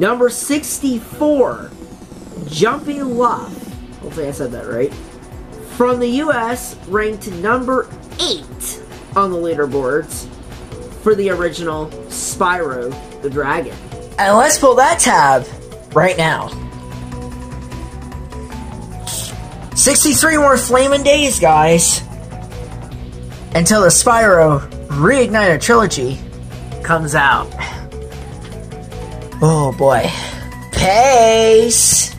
Number 64, Jumping Love. Hopefully I said that right. From the US, ranked number 8 on the leaderboards for the original Spyro the Dragon. And let's pull that tab right now. 63 more flaming days, guys. Until the Spyro Reignited Trilogy comes out. Oh boy. Pace!